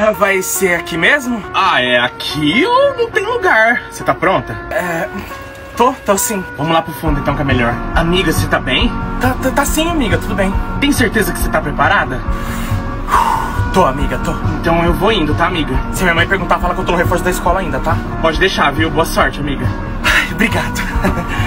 Ah, vai ser aqui mesmo? Ah, é aqui ou não tem lugar? Você tá pronta? É. Tô, tô sim. Vamos lá pro fundo então que é melhor. Amiga, você tá bem? Tá, tá, tá sim, amiga, tudo bem. Tem certeza que você tá preparada? Tô, amiga, tô. Então eu vou indo, tá, amiga? Se minha mãe perguntar, fala que eu tô no reforço da escola ainda, tá? Pode deixar, viu? Boa sorte, amiga. Ai, obrigado.